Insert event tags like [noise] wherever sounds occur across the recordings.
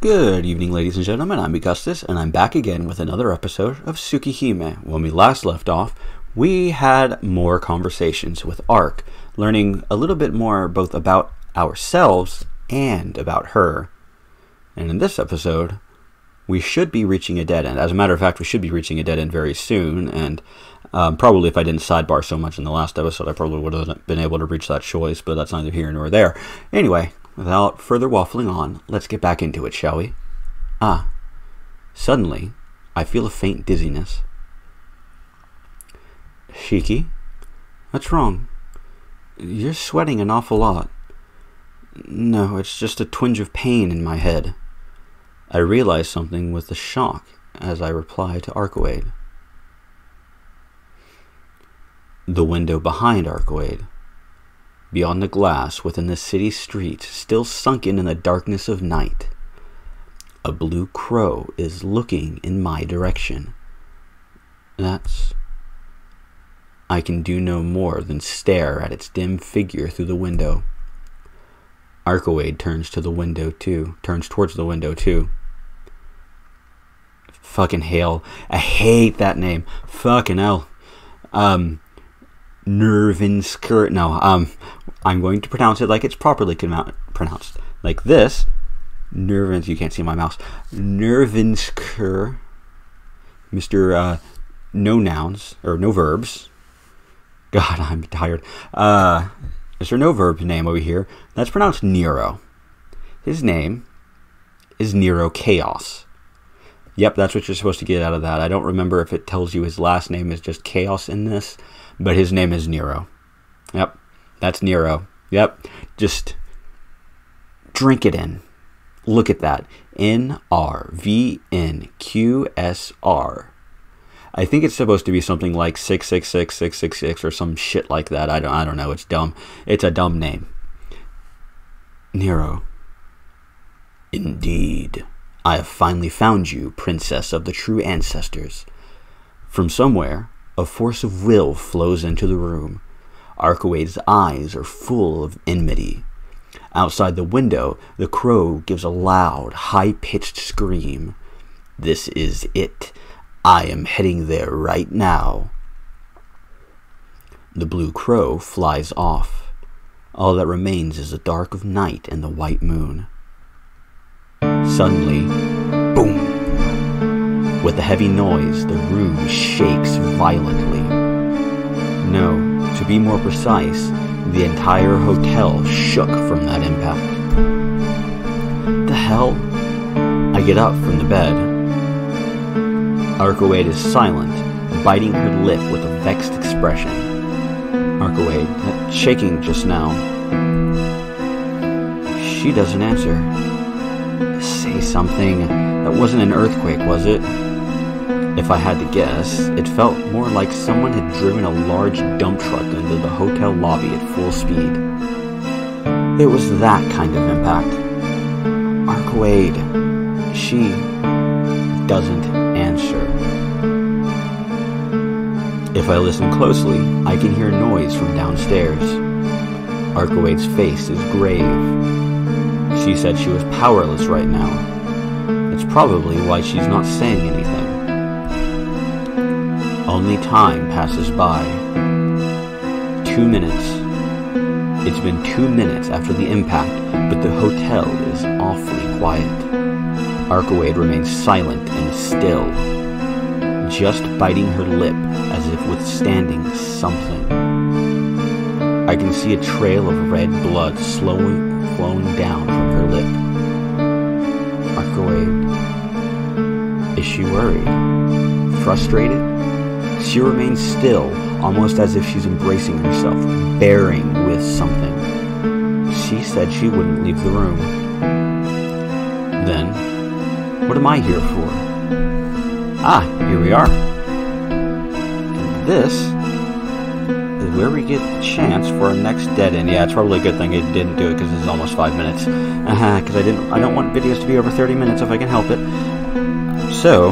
Good evening, ladies and gentlemen. I'm Augustus, and I'm back again with another episode of Tsukihime. When we last left off, we had more conversations with Arc, learning a little bit more both about ourselves and about her. And in this episode, we should be reaching a dead end. As a matter of fact, we should be reaching a dead end very soon, and um, probably if I didn't sidebar so much in the last episode, I probably would have been able to reach that choice, but that's neither here nor there. Anyway, without further waffling on, let's get back into it, shall we? Ah, suddenly, I feel a faint dizziness. Shiki, what's wrong? You're sweating an awful lot. No, it's just a twinge of pain in my head. I realize something with a shock as I reply to Arcueid. The window behind Arcueid. Beyond the glass within the city street, still sunken in the darkness of night, a blue crow is looking in my direction. That's. I can do no more than stare at its dim figure through the window. Arcueid turns to the window too, turns towards the window too. Fucking hell. I hate that name. Fucking hell. Um, Nervinsker. No, um, I'm going to pronounce it like it's properly pronounced. Like this. Nervins. You can't see my mouse. Nervinsker. Mr. Uh, no nouns, or no verbs. God, [laughs] I'm tired. Uh, Mr. No Verb's name over here. That's pronounced Nero. His name is Nero Chaos. Yep, that's what you're supposed to get out of that. I don't remember if it tells you his last name is just Chaos in this, but his name is Nero. Yep, that's Nero. Yep, just drink it in. Look at that. N R V N Q S R. I think it's supposed to be something like 666666 or some shit like that. I don't I don't know. It's dumb. It's a dumb name. Nero. Indeed. I have finally found you, princess of the true ancestors. From somewhere, a force of will flows into the room. Arcueid's eyes are full of enmity. Outside the window, the crow gives a loud, high pitched scream. This is it. I am heading there right now. The blue crow flies off. All that remains is the dark of night and the white moon. Suddenly! With a heavy noise, the room shakes violently. No, to be more precise, the entire hotel shook from that impact. The hell? I get up from the bed. Arcueid is silent, biting her lip with a vexed expression. Arcueid, shaking just now. She doesn't answer. Say something. That wasn't an earthquake, was it? If I had to guess, it felt more like someone had driven a large dump truck into the hotel lobby at full speed. It was that kind of impact. Arcueid. She doesn't answer. If I listen closely, I can hear noise from downstairs. Arcueid's face is grave. She said she was powerless right now. It's probably why she's not saying anything. Only time passes by. Two minutes. It's been two minutes after the impact, but the hotel is awfully quiet. Arcueid remains silent and still, just biting her lip as if withstanding something. I can see a trail of red blood slowly flowing down from her lip. Arcueid. Is she worried? Frustrated? She remains still, almost as if she's embracing herself, bearing with something. She said she wouldn't leave the room. Then, what am I here for? Ah, here we are. And this is where we get the chance for our next dead end. Yeah, it's probably a good thing I didn't do it because it's almost five minutes. Uh-huh, because I didn't. I don't want videos to be over 30 minutes if I can help it. So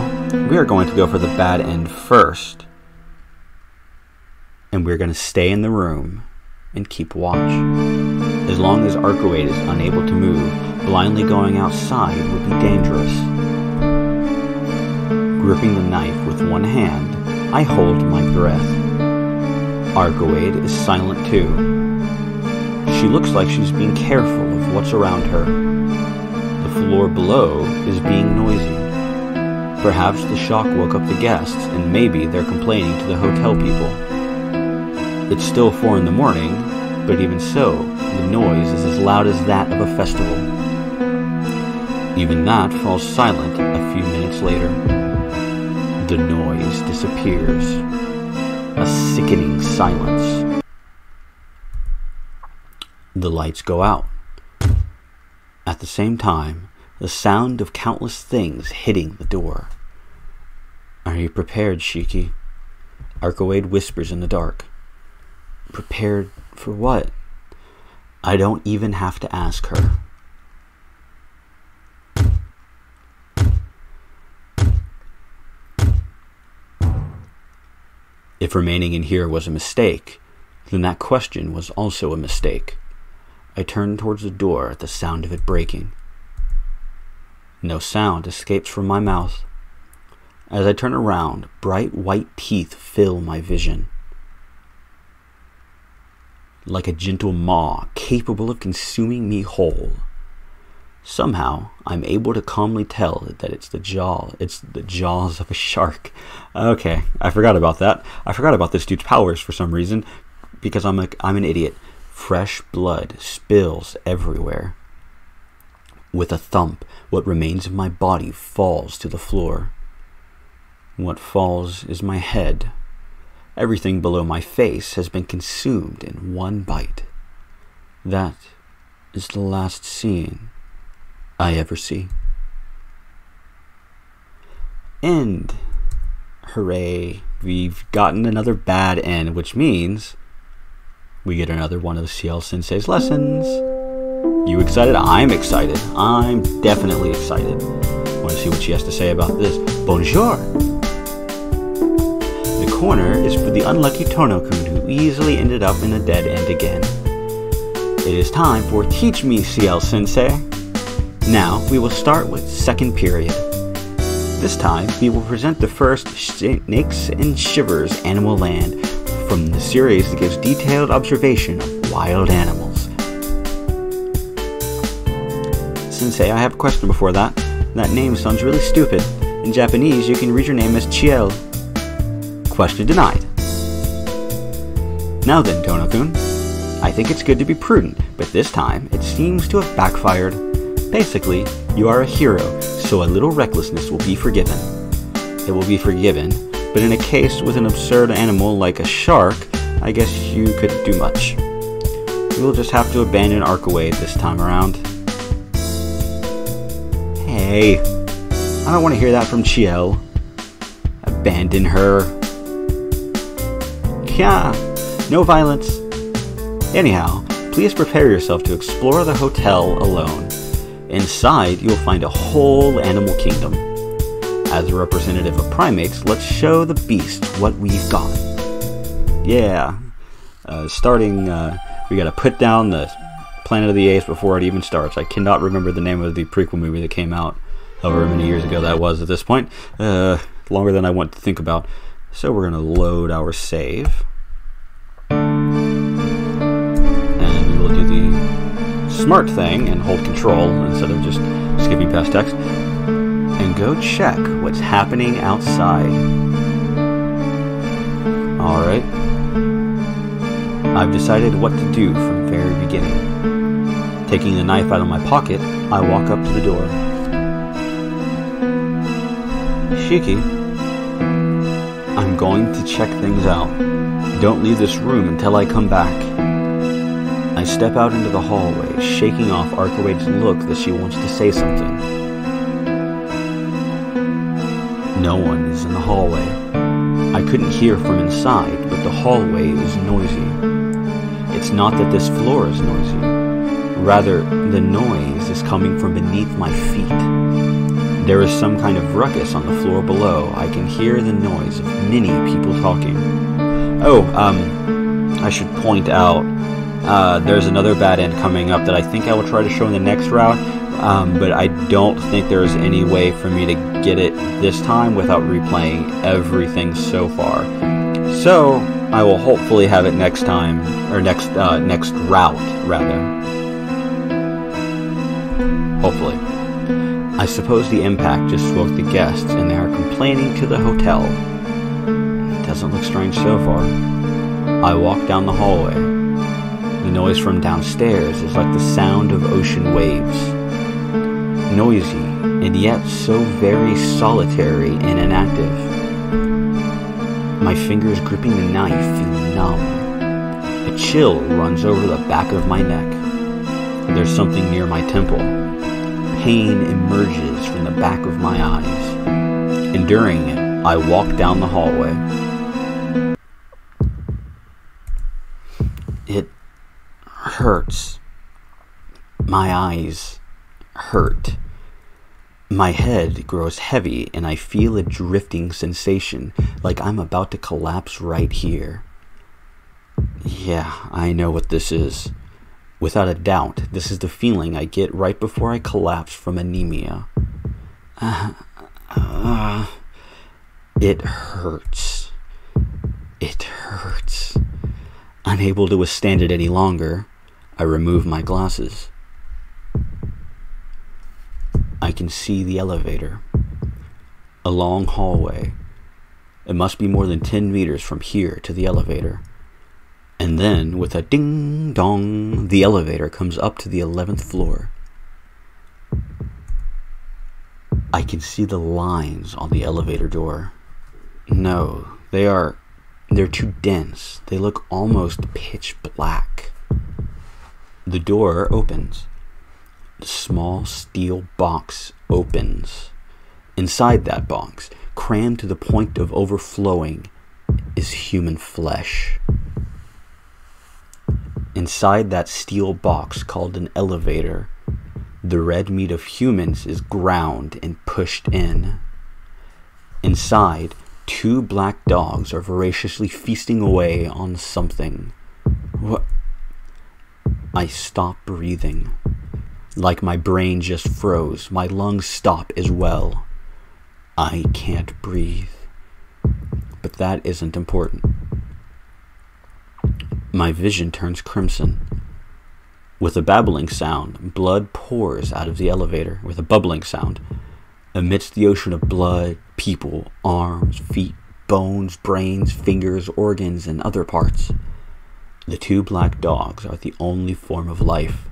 we are going to go for the bad end first, and we're going to stay in the room and keep watch. As long as Arcueid is unable to move, blindly going outside would be dangerous. Gripping the knife with one hand, I hold my breath. Arcueid is silent too. She looks like she's being careful of what's around her. The floor below is being noisy. Perhaps the shock woke up the guests, and maybe they're complaining to the hotel people. It's still four in the morning, but even so, the noise is as loud as that of a festival. Even that falls silent a few minutes later. The noise disappears. A sickening silence. The lights go out. At the same time, the sound of countless things hitting the door. Are you prepared, Shiki? Arcueid whispers in the dark. Prepared for what? I don't even have to ask her. If remaining in here was a mistake, then that question was also a mistake. I turned towards the door at the sound of it breaking. No sound escapes from my mouth. As I turn around, bright white teeth fill my vision. Like a gentle maw capable of consuming me whole. Somehow, I'm able to calmly tell that it's the jaw, it's the jaws of a shark. Okay, I forgot about that. I forgot about this dude's powers for some reason because I'm a, I'm an idiot. Fresh blood spills everywhere. With a thump, what remains of my body falls to the floor. What falls is my head. Everything below my face has been consumed in one bite. That is the last scene I ever see. End. Hooray. We've gotten another bad end, which means we get another one of Ciel Sensei's lessons. You excited? I'm excited. I'm definitely excited. Want to see what she has to say about this? Bonjour! Corner is for the unlucky Tonokun who easily ended up in a dead end again. It is time for Teach Me Ciel Sensei. Now, we will start with second period. This time, we will present the first Snakes and Shivers Animal Land from the series that gives detailed observation of wild animals. Sensei, I have a question before that. That name sounds really stupid. In Japanese, you can read your name as Chiel. Question denied. Now then, Tonokun, I think it's good to be prudent, but this time it seems to have backfired. Basically, you are a hero, so a little recklessness will be forgiven. It will be forgiven, but in a case with an absurd animal like a shark, I guess you could do much. We'll just have to abandon Arcueid this time around. Hey, I don't want to hear that from Chiel. Abandon her. Yeah, no violence. Anyhow, please prepare yourself to explore the hotel alone. Inside, you'll find a whole animal kingdom. As a representative of primates, let's show the beast what we've got. Yeah. Uh, starting, uh, we gotta put down the Planet of the Apes before it even starts. I cannot remember the name of the prequel movie that came out however many years ago that was at this point. Uh, longer than I want to think about. So we're gonna load our save. And we will do the smart thing and hold control instead of just skipping past text and go check what's happening outside. Alright. I've decided what to do from the very beginning. Taking the knife out of my pocket, I walk up to the door. Shiki, going to check things out. Don't leave this room until I come back. I step out into the hallway, shaking off Arcueid's look that she wants to say something. No one is in the hallway. I couldn't hear from inside, but the hallway is noisy. It's not that this floor is noisy. Rather, the noise is coming from beneath my feet. There is some kind of ruckus on the floor below. I can hear the noise of many people talking. Oh, um, I should point out Uh, there's another bad end coming up that I think I will try to show in the next route, um, but I don't think there's any way for me to get it this time without replaying everything so far. So I will hopefully have it next time or next uh, next route rather. Hopefully. I suppose the impact just woke the guests and they are complaining to the hotel. It doesn't look strange so far. I walk down the hallway. The noise from downstairs is like the sound of ocean waves. Noisy, and yet so very solitary and inactive. My fingers gripping the knife feel numb. A chill runs over the back of my neck. There's something near my temple. Pain emerges from the back of my eyes. Enduring it, I walk down the hallway. It hurts. My eyes hurt. My head grows heavy and I feel a drifting sensation like I'm about to collapse right here. Yeah, I know what this is. Without a doubt, this is the feeling I get right before I collapse from anemia. Uh, [sighs] uh, it hurts. It hurts. Unable to withstand it any longer, I remove my glasses. I can see the elevator. A long hallway. It must be more than 10 meters from here to the elevator. And then, with a ding dong, the elevator comes up to the 11th floor. I can see the lines on the elevator door. No, they are. They're too dense. They look almost pitch black. The door opens. The small steel box opens. Inside that box, crammed to the point of overflowing, is human flesh. Inside that steel box called an elevator, the red meat of humans is ground and pushed in. Inside, two black dogs are voraciously feasting away on something. What? I stop breathing. Like my brain just froze, my lungs stop as well. I can't breathe. But that isn't important. My vision turns crimson. With a babbling sound, blood pours out of the elevator with a bubbling sound. Amidst the ocean of blood, people, arms, feet, bones, brains, fingers, organs, and other parts, the two black dogs are the only form of life.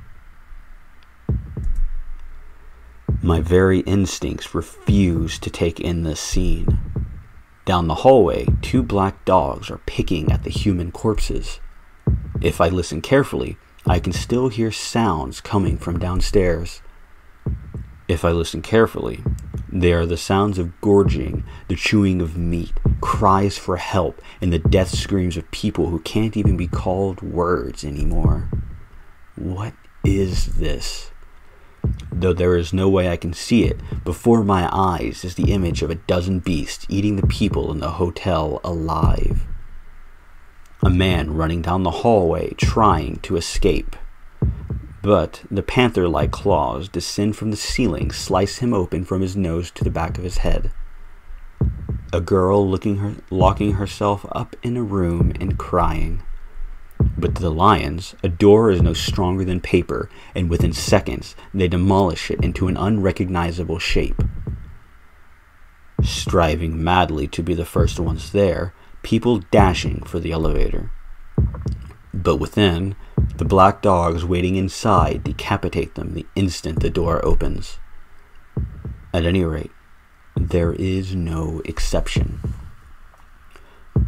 My very instincts refuse to take in this scene. Down the hallway, two black dogs are picking at the human corpses. If I listen carefully, I can still hear sounds coming from downstairs. If I listen carefully, they are the sounds of gorging, the chewing of meat, cries for help, and the death screams of people who can't even be called words anymore. What is this? Though there is no way I can see it, before my eyes is the image of a dozen beasts eating the people in the hotel alive. A man running down the hallway trying to escape. But the panther like claws descend from the ceiling, slice him open from his nose to the back of his head. A girl looking her, locking herself up in a room and crying. But to the lions, a door is no stronger than paper, and within seconds they demolish it into an unrecognizable shape. Striving madly to be the first ones there, people dashing for the elevator. But within, the black dogs waiting inside decapitate them the instant the door opens. At any rate, there is no exception.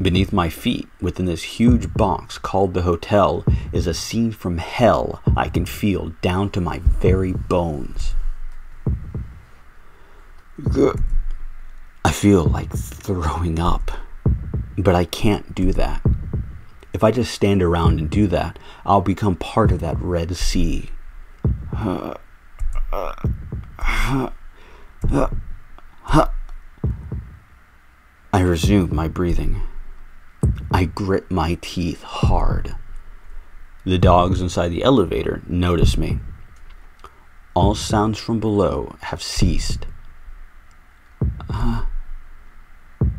Beneath my feet, within this huge box called the hotel, is a scene from hell I can feel down to my very bones. I feel like throwing up, but I can't do that. If I just stand around and do that, I'll become part of that Red Sea. I resume my breathing. I grit my teeth hard. The dogs inside the elevator notice me. All sounds from below have ceased. Uh,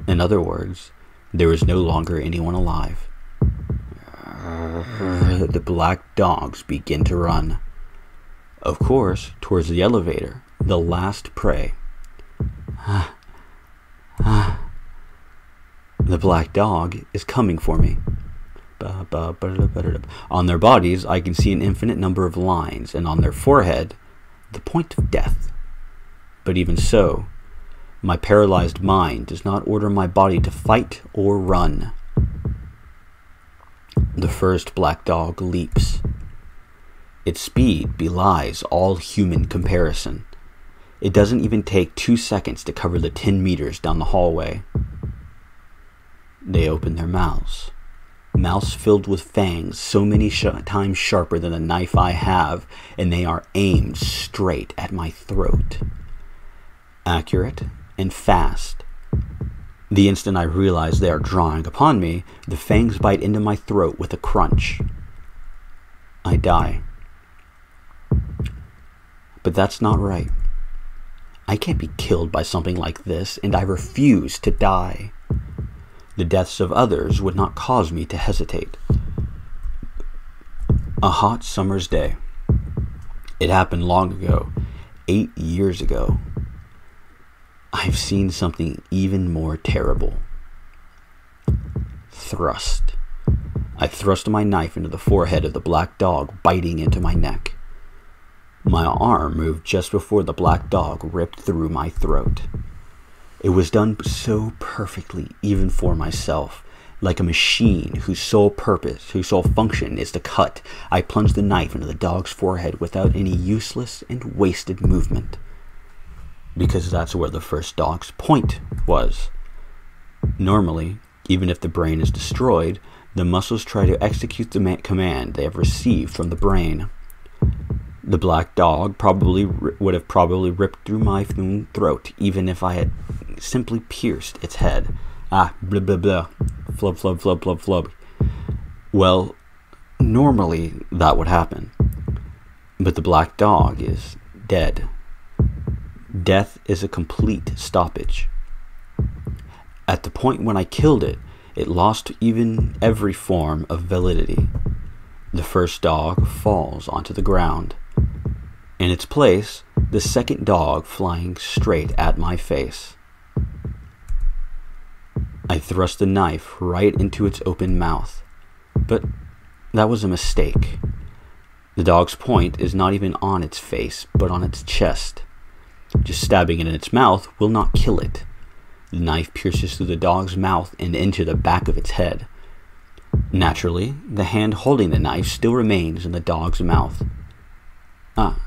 in other words, there is no longer anyone alive. The black dogs begin to run. Of course, towards the elevator, the last prey. The black dog is coming for me. On their bodies, I can see an infinite number of lines, and on their forehead, the point of death. But even so, my paralyzed mind does not order my body to fight or run. The first black dog leaps. Its speed belies all human comparison. It doesn't even take two seconds to cover the 10 meters down the hallway. They open their mouths. Mouths filled with fangs so many sh- times sharper than the knife I have, and they are aimed straight at my throat. Accurate and fast. The instant I realize they are drawing upon me, the fangs bite into my throat with a crunch. I die. But that's not right. I can't be killed by something like this, and I refuse to die. The deaths of others would not cause me to hesitate. A hot summer's day. It happened long ago, eight years ago. I've seen something even more terrible. Thrust. I thrust my knife into the forehead of the black dog, biting into my neck. My arm moved just before the black dog ripped through my throat. It was done so perfectly, even for myself. Like a machine whose sole purpose, whose sole function is to cut, I plunged the knife into the dog's forehead without any useless and wasted movement. Because that's where the first dog's point was. Normally, even if the brain is destroyed, the muscles try to execute the command they have received from the brain. The black dog probably would have probably ripped through my throat even if I had simply pierced its head. Ah, blah blah blah, flub flub flub flub flub. Well, normally that would happen, but the black dog is dead. Death is a complete stoppage. At the point when I killed it, it lost even every form of validity. The first dog falls onto the ground. In its place, the second dog flying straight at my face. I thrust the knife right into its open mouth, but that was a mistake. The dog's point is not even on its face, but on its chest. Just stabbing it in its mouth will not kill it. The knife pierces through the dog's mouth and into the back of its head. Naturally, the hand holding the knife still remains in the dog's mouth. Ah,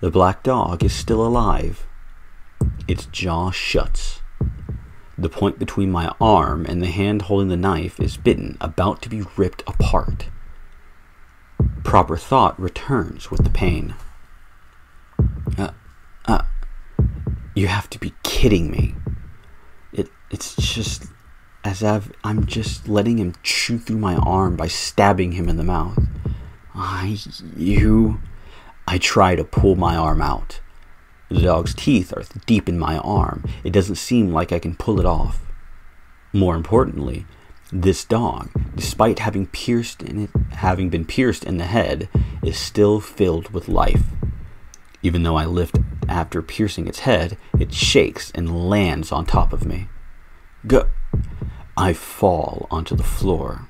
the black dog is still alive. Its jaw shuts. The point between my arm and the hand holding the knife is bitten, about to be ripped apart. Proper thought returns with the pain. Uh, uh, you have to be kidding me. It, it's just as if I'm just letting him chew through my arm by stabbing him in the mouth. I, you. I try to pull my arm out. The dog's teeth are deep in my arm. It doesn't seem like I can pull it off. More importantly, this dog, despite having pierced in it, having been pierced in the head, is still filled with life. Even though I lift after piercing its head, it shakes and lands on top of me. Go! I fall onto the floor.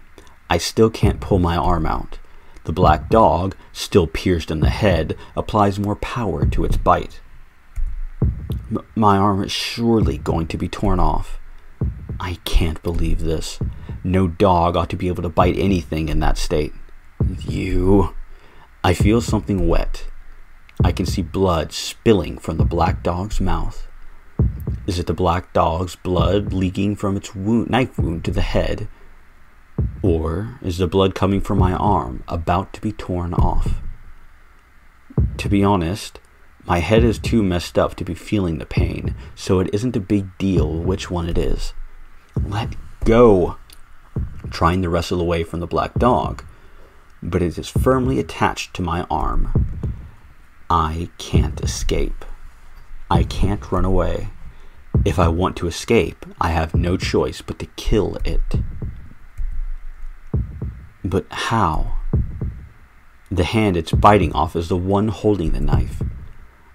I still can't pull my arm out. The black dog, still pierced in the head, applies more power to its bite. M- my arm is surely going to be torn off. I can't believe this. No dog ought to be able to bite anything in that state. You. I feel something wet. I can see blood spilling from the black dog's mouth. Is it the black dog's blood leaking from its wound, knife wound to the head? Or is the blood coming from my arm about to be torn off? To be honest, my head is too messed up to be feeling the pain, so it isn't a big deal which one it is. Let go! Trying to wrestle away from the black dog. but it is firmly attached to my arm. I can't escape. I can't run away. If I want to escape, I have no choice but to kill it. But how? The hand it's biting off is the one holding the knife.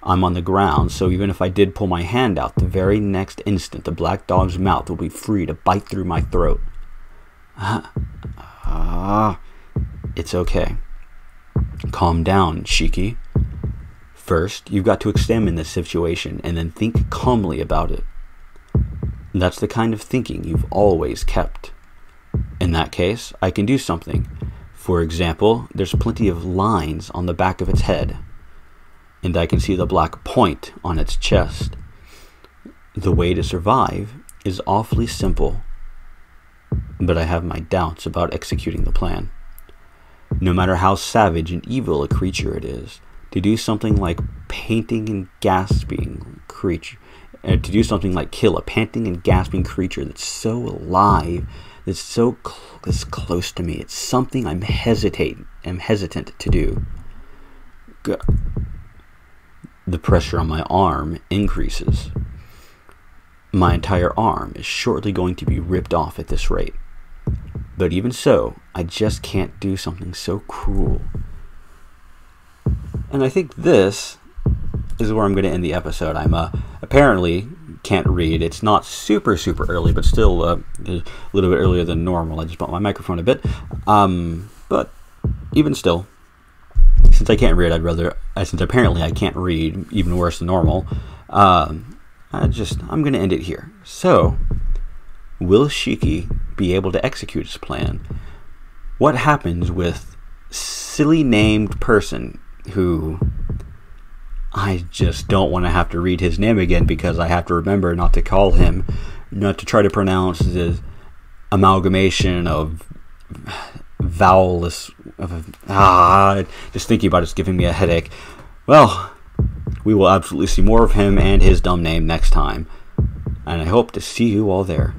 I'm on the ground, so even if I did pull my hand out, the very next instant the black dog's mouth will be free to bite through my throat. [sighs] Ah, it's okay. Calm down, Shiki. First, you've got to examine this situation and then think calmly about it. That's the kind of thinking you've always kept. In that case, I can do something. For example, there's plenty of lines on the back of its head, and I can see the black point on its chest. The way to survive is awfully simple, but I have my doubts about executing the plan. No matter how savage and evil a creature it is, to do something like painting and gasping creature, and to do something like kill a panting and gasping creature that's so alive, that's so cl- that's close to me. It's something I'm hesitate, I'm hesitant to do. G- the pressure on my arm increases. My entire arm is shortly going to be ripped off at this rate. But even so, I just can't do something so cruel. And I think this is where I'm going to end the episode. I'm uh, apparently can't read. It's not super super early, but still uh, a little bit earlier than normal. I just bumped my microphone a bit, um, but even still, since I can't read, I'd rather. Uh, since apparently I can't read, even worse than normal. Um, I just I'm going to end it here. So, will Shiki be able to execute his plan? What happens with silly named person who I just don't want to have to read his name again because I have to remember not to call him, not to try to pronounce the amalgamation of vowelless. Of, ah, just thinking about it's giving me a headache. Well, we will absolutely see more of him and his dumb name next time, and I hope to see you all there.